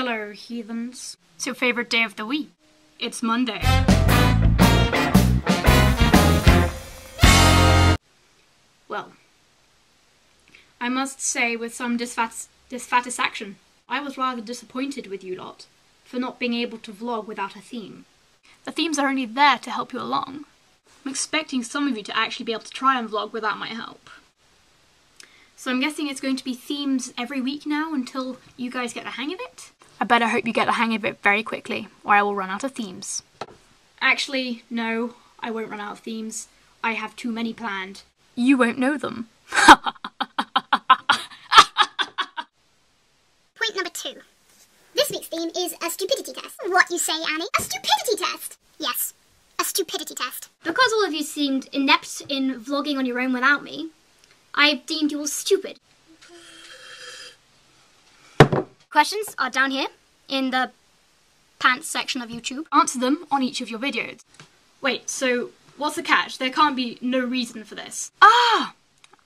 Hello, heathens. It's your favourite day of the week. It's Monday. Well, I must say with some dissatisfaction, I was rather disappointed with you lot for not being able to vlog without a theme. The themes are only there to help you along. I'm expecting some of you to actually be able to try and vlog without my help. So I'm guessing it's going to be themes every week now until you guys get the hang of it? I better hope you get the hang of it very quickly, or I will run out of themes. Actually, no, I won't run out of themes. I have too many planned. You won't know them. Point number two. This week's theme is a stupidity test. What you say, Annie? A stupidity test! Yes, a stupidity test. Because all of you seemed inept in vlogging on your own without me, I deemed you all stupid. Questions are down here in the pants section of YouTube. Answer them on each of your videos. Wait, so what's the catch? There can't be no reason for this. Ah!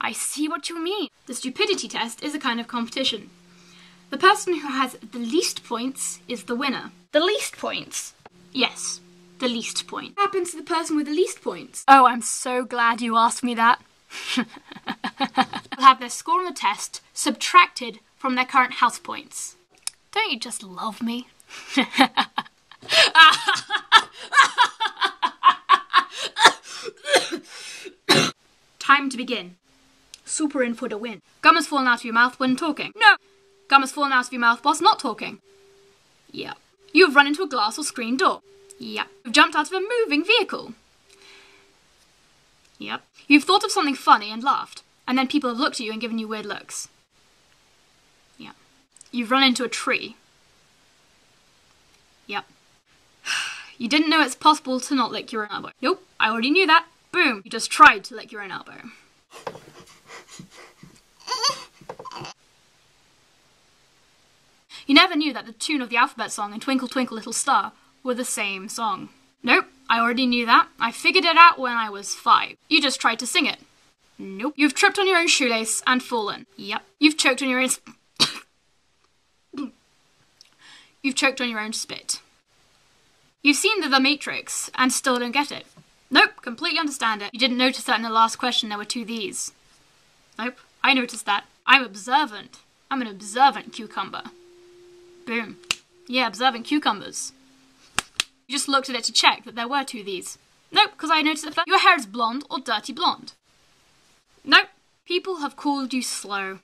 I see what you mean. The stupidity test is a kind of competition. The person who has the least points is the winner. The least points. Yes, the least point. What happens to the person with the least points? Oh, I'm so glad you asked me that. They'll have their score on the test subtracted from their current house points. Don't you just love me? Time to begin. Super in for the win. Gum has fallen out of your mouth when talking. No! Gum has fallen out of your mouth whilst not talking. Yep. You have run into a glass or screen door. Yep. You've jumped out of a moving vehicle. Yep. You've thought of something funny and laughed, and then people have looked at you and given you weird looks. You've run into a tree. Yep. You didn't know it's possible to not lick your own elbow. Nope, I already knew that. Boom, you just tried to lick your own elbow. You never knew that the tune of the alphabet song and Twinkle Twinkle Little Star were the same song. Nope, I already knew that. I figured it out when I was five. You just tried to sing it. Nope. You've tripped on your own shoelace and fallen. Yep. You've choked on your own. You've choked on your own spit. You've seen the, the Matrix and still don't get it. Nope, completely understand it. You didn't notice that in the last question there were two these. Nope, I noticed that. I'm observant. I'm an observant cucumber. Boom. Yeah, observant cucumbers. You just looked at it to check that there were two these. Nope, because I noticed it first. Your hair is blonde or dirty blonde. Nope. People have called you slow.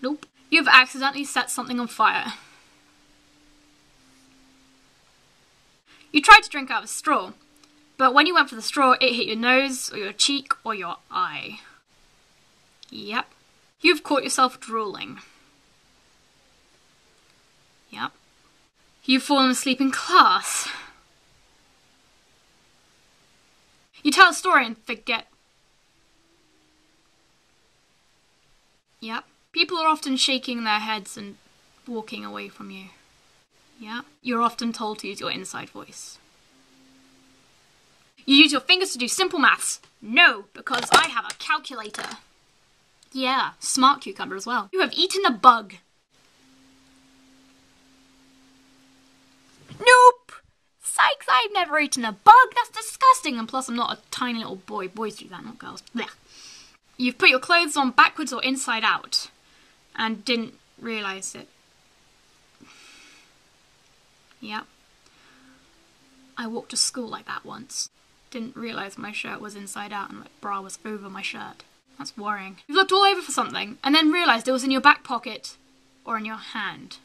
Nope. You've accidentally set something on fire. You tried to drink out of a straw, but when you went for the straw, it hit your nose, or your cheek, or your eye. Yep. You've caught yourself drooling. Yep. You've fallen asleep in class. You tell a story and forget. Yep. People are often shaking their heads and walking away from you. Yeah. You're often told to use your inside voice. You use your fingers to do simple maths. No, because I have a calculator. Yeah, smart cucumber as well. You have eaten a bug. Nope! Sykes, I've never eaten a bug. That's disgusting. And plus, I'm not a tiny little boy. Boys do that, not girls. Blech. You've put your clothes on backwards or inside out and didn't realise it. Yep. I walked to school like that once. Didn't realise my shirt was inside out and my bra was over my shirt. That's worrying. You've looked all over for something and then realised it was in your back pocket or in your hand.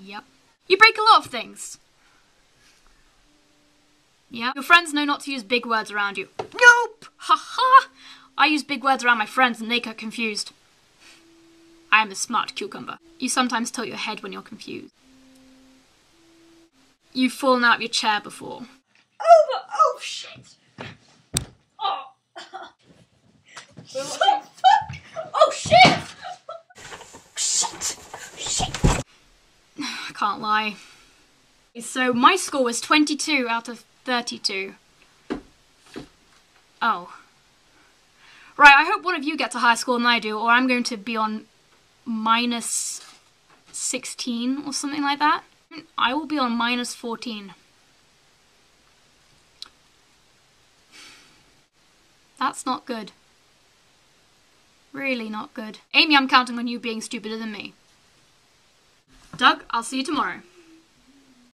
Yep. You break a lot of things. Yep. Your friends know not to use big words around you. Nope! Ha ha! I use big words around my friends and they get confused. I am a smart cucumber. You sometimes tilt your head when you're confused. You've fallen out of your chair before. Oh, oh shit! Oh. fuck! Oh shit! Shit! Shit! I can't lie. So my score was 22 out of 32. Oh. Right, I hope one of you gets a higher score than I do, or I'm going to be on minus 16 or something like that. I will be on minus 14. That's not good. Really not good. Amy, I'm counting on you being stupider than me. Doug, I'll see you tomorrow.